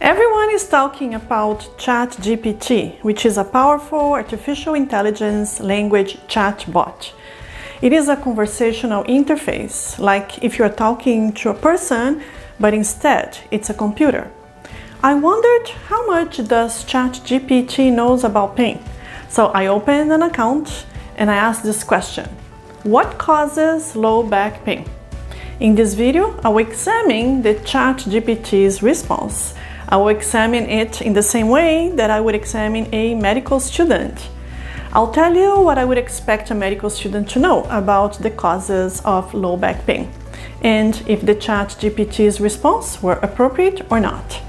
Everyone is talking about ChatGPT, which is a powerful artificial intelligence language chatbot. It is a conversational interface, like if you're talking to a person, but instead it's a computer. I wondered how much does ChatGPT knows about pain. So I opened an account and I asked this question. What causes low back pain? In this video, I will examine the ChatGPT's response I will examine it in the same way that I would examine a medical student. I'll tell you what I would expect a medical student to know about the causes of low back pain and if the ChatGPT's response were appropriate or not.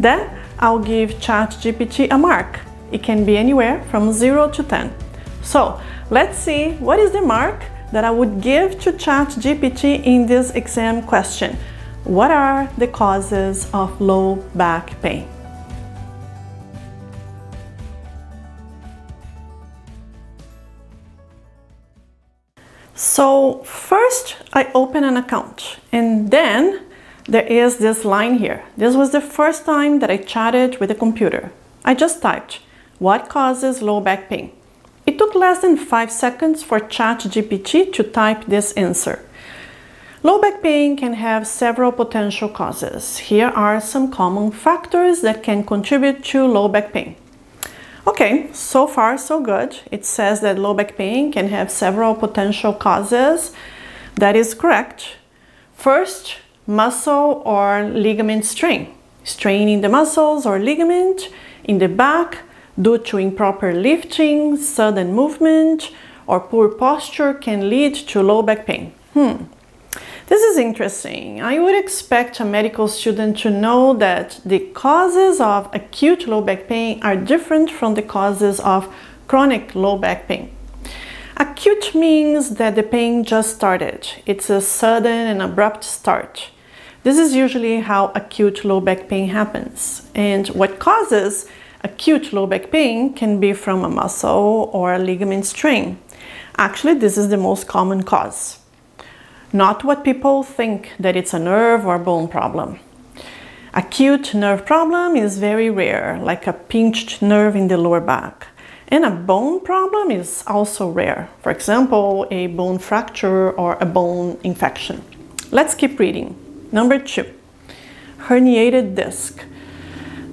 Then I'll give ChatGPT a mark. It can be anywhere from 0 to 10. So let's see what is the mark that I would give to ChatGPT in this exam question. What are the causes of low back pain? So first I open an account and then there is this line here. This was the first time that I chatted with a computer. I just typed, what causes low back pain? It took less than 5 seconds for ChatGPT to type this answer. Low back pain can have several potential causes. Here are some common factors that can contribute to low back pain. Okay, so far so good. It says that low back pain can have several potential causes. That is correct. First, muscle or ligament strain. Strain in the muscles or ligament in the back due to improper lifting, sudden movement, or poor posture can lead to low back pain. Hmm, this is interesting. I would expect a medical student to know that the causes of acute low back pain are different from the causes of chronic low back pain. Acute means that the pain just started. It's a sudden and abrupt start. This is usually how acute low back pain happens. And what causes acute low back pain can be from a muscle or a ligament strain. Actually, this is the most common cause not what people think that it's a nerve or bone problem. Acute nerve problem is very rare, like a pinched nerve in the lower back. And a bone problem is also rare. For example, a bone fracture or a bone infection. Let's keep reading. Number two, herniated disc.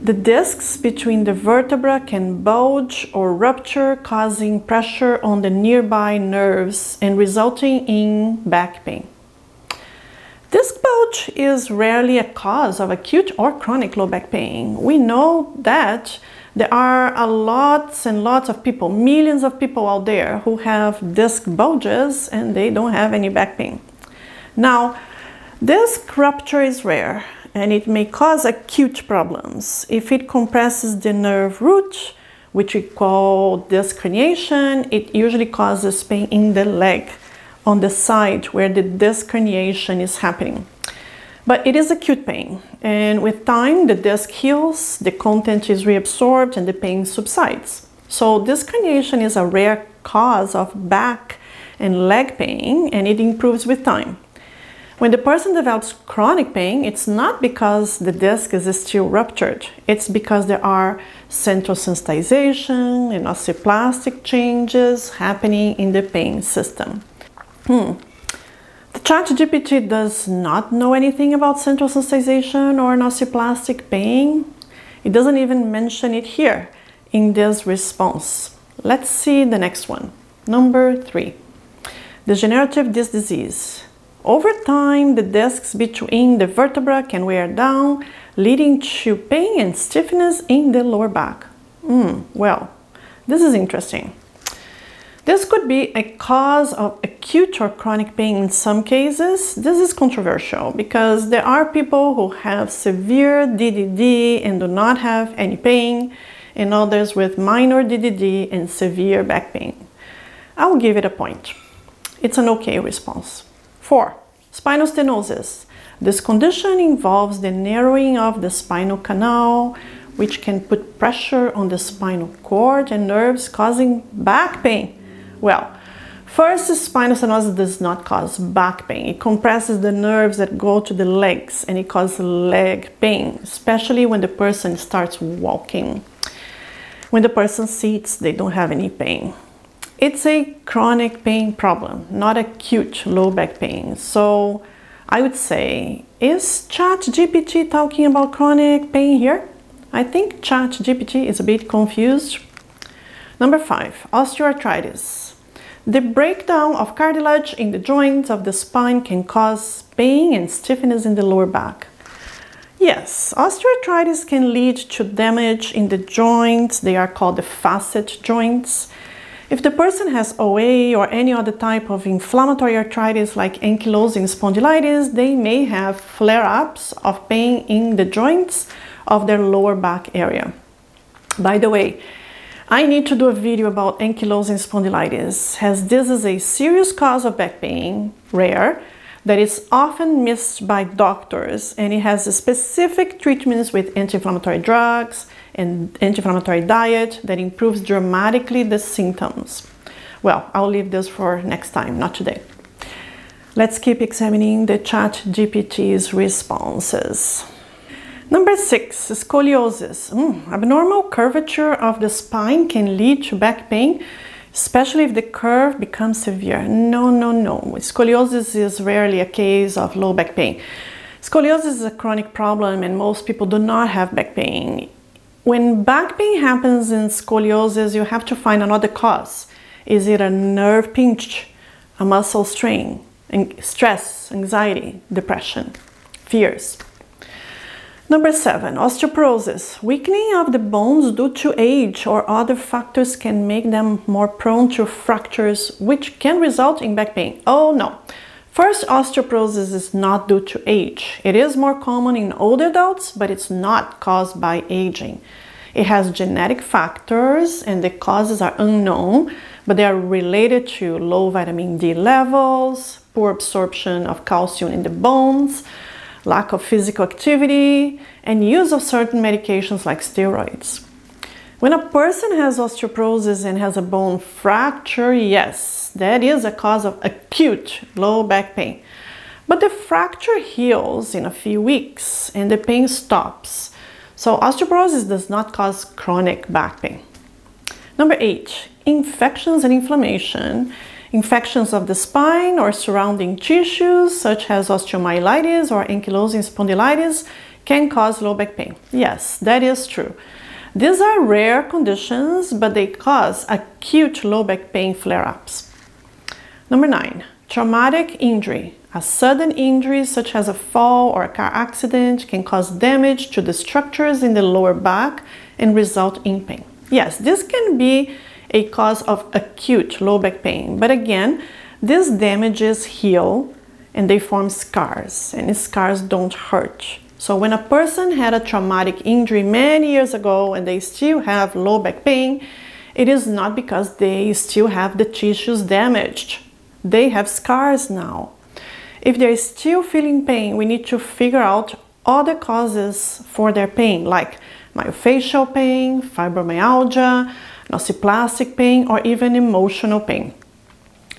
The discs between the vertebra can bulge or rupture, causing pressure on the nearby nerves and resulting in back pain. Disc bulge is rarely a cause of acute or chronic low back pain. We know that there are a lots and lots of people, millions of people out there who have disc bulges and they don't have any back pain. Now, disc rupture is rare and it may cause acute problems. If it compresses the nerve root, which we call disc herniation, it usually causes pain in the leg on the side where the disc herniation is happening. But it is acute pain, and with time the disc heals, the content is reabsorbed, and the pain subsides. So, disc herniation is a rare cause of back and leg pain, and it improves with time. When the person develops chronic pain, it's not because the disc is still ruptured. It's because there are central sensitization and nociplastic changes happening in the pain system. Hmm. The ChatGPT does not know anything about central sensitization or nociplastic pain. It doesn't even mention it here in this response. Let's see the next one. Number three, degenerative disc disease. Over time, the discs between the vertebra can wear down, leading to pain and stiffness in the lower back. Mm, well, this is interesting. This could be a cause of acute or chronic pain in some cases. This is controversial because there are people who have severe DDD and do not have any pain, and others with minor DDD and severe back pain. I'll give it a point. It's an okay response. 4. Spinal stenosis. This condition involves the narrowing of the spinal canal, which can put pressure on the spinal cord and nerves, causing back pain. Well, First, spinal stenosis does not cause back pain. It compresses the nerves that go to the legs and it causes leg pain, especially when the person starts walking. When the person sits, they don't have any pain. It's a chronic pain problem, not acute low back pain. So I would say, is ChatGPT talking about chronic pain here? I think ChatGPT is a bit confused. Number five, osteoarthritis. The breakdown of cartilage in the joints of the spine can cause pain and stiffness in the lower back. Yes, osteoarthritis can lead to damage in the joints. They are called the facet joints. If the person has OA or any other type of inflammatory arthritis like ankylosing spondylitis, they may have flare-ups of pain in the joints of their lower back area. By the way, I need to do a video about ankylosing spondylitis as this is a serious cause of back pain, rare, that is often missed by doctors and it has specific treatments with anti-inflammatory drugs, and anti-inflammatory diet that improves dramatically the symptoms. Well, I'll leave this for next time, not today. Let's keep examining the chat GPT's responses. Number six, scoliosis. Mm, abnormal curvature of the spine can lead to back pain, especially if the curve becomes severe. No, no, no. Scoliosis is rarely a case of low back pain. Scoliosis is a chronic problem and most people do not have back pain. When back pain happens in scoliosis, you have to find another cause. Is it a nerve pinch, a muscle strain, stress, anxiety, depression, fears? Number seven, osteoporosis. Weakening of the bones due to age or other factors can make them more prone to fractures, which can result in back pain. Oh no. First, osteoporosis is not due to age. It is more common in older adults, but it's not caused by aging. It has genetic factors and the causes are unknown, but they are related to low vitamin D levels, poor absorption of calcium in the bones, lack of physical activity, and use of certain medications like steroids. When a person has osteoporosis and has a bone fracture, yes, that is a cause of acute low back pain. But the fracture heals in a few weeks and the pain stops. So osteoporosis does not cause chronic back pain. Number eight, infections and inflammation. Infections of the spine or surrounding tissues such as osteomyelitis or ankylosing spondylitis can cause low back pain. Yes, that is true. These are rare conditions, but they cause acute low back pain flare-ups. Number nine, traumatic injury. A sudden injury such as a fall or a car accident can cause damage to the structures in the lower back and result in pain. Yes, this can be a cause of acute low back pain, but again, these damages heal and they form scars, and scars don't hurt. So when a person had a traumatic injury many years ago and they still have low back pain, it is not because they still have the tissues damaged. They have scars now. If they're still feeling pain, we need to figure out other causes for their pain, like myofascial pain, fibromyalgia, nociplastic pain, or even emotional pain.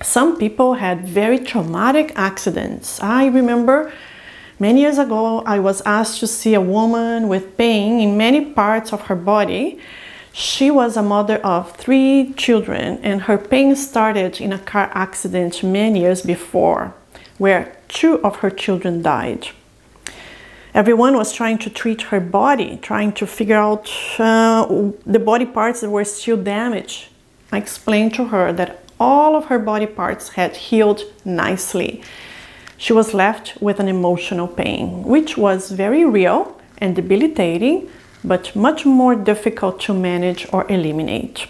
Some people had very traumatic accidents. I remember Many years ago, I was asked to see a woman with pain in many parts of her body. She was a mother of three children, and her pain started in a car accident many years before, where two of her children died. Everyone was trying to treat her body, trying to figure out uh, the body parts that were still damaged. I explained to her that all of her body parts had healed nicely she was left with an emotional pain, which was very real and debilitating, but much more difficult to manage or eliminate.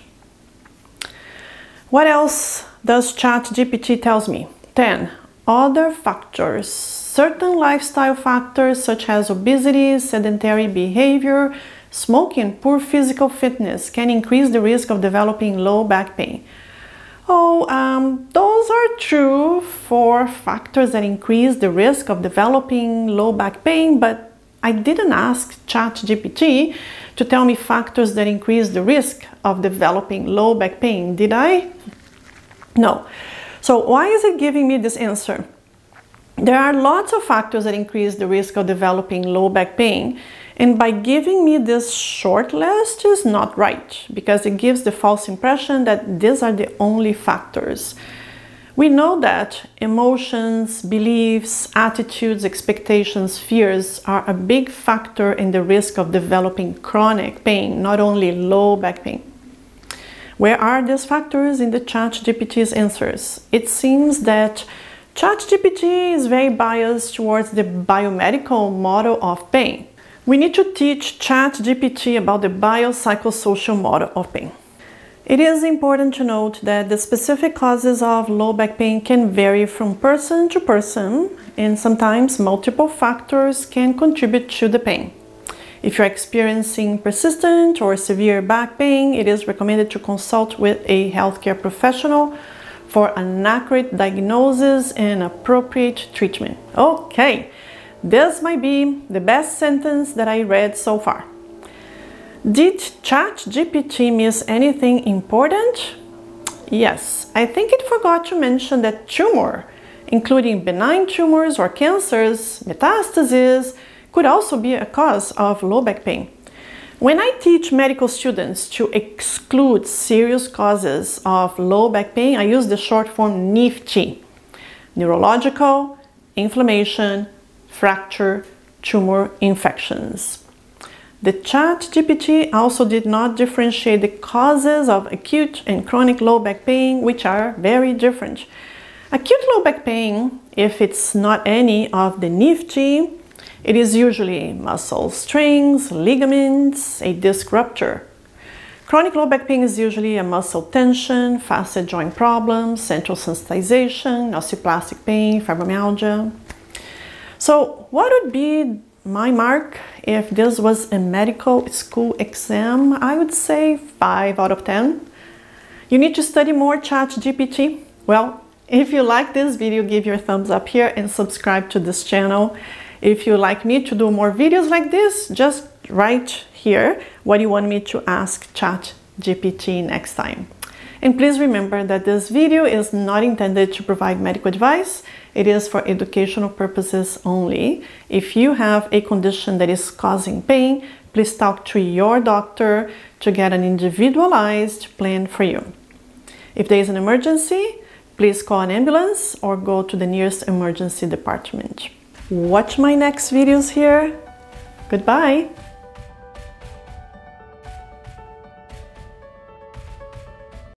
What else does ChatGPT tells me? 10. Other factors. Certain lifestyle factors such as obesity, sedentary behavior, smoking poor physical fitness can increase the risk of developing low back pain. Oh, um, those are true for factors that increase the risk of developing low back pain, but I didn't ask ChatGPT to tell me factors that increase the risk of developing low back pain, did I? No. So why is it giving me this answer? There are lots of factors that increase the risk of developing low back pain. And by giving me this short list is not right because it gives the false impression that these are the only factors. We know that emotions, beliefs, attitudes, expectations, fears are a big factor in the risk of developing chronic pain, not only low back pain. Where are these factors in the ChatGPT's answers? It seems that ChatGPT is very biased towards the biomedical model of pain. We need to teach ChatGPT about the biopsychosocial model of pain. It is important to note that the specific causes of low back pain can vary from person to person, and sometimes multiple factors can contribute to the pain. If you're experiencing persistent or severe back pain, it is recommended to consult with a healthcare professional for an accurate diagnosis and appropriate treatment. Okay, this might be the best sentence that I read so far. Did ChatGPT miss anything important? Yes, I think it forgot to mention that tumor, including benign tumors or cancers, metastases, could also be a cause of low back pain. When I teach medical students to exclude serious causes of low back pain, I use the short form NIFT, neurological, inflammation, fracture, tumor infections. The ChatGPT also did not differentiate the causes of acute and chronic low back pain, which are very different. Acute low back pain, if it's not any of the NIFT, it is usually muscle strains, ligaments, a disc rupture. Chronic low back pain is usually a muscle tension, facet joint problems, central sensitization, nociplastic pain, fibromyalgia. So what would be my mark, if this was a medical school exam, I would say 5 out of 10. You need to study more ChatGPT? Well, if you like this video, give your thumbs up here and subscribe to this channel. If you like me to do more videos like this, just write here what you want me to ask ChatGPT next time. And please remember that this video is not intended to provide medical advice. It is for educational purposes only. If you have a condition that is causing pain, please talk to your doctor to get an individualized plan for you. If there is an emergency, please call an ambulance or go to the nearest emergency department. Watch my next videos here. Goodbye.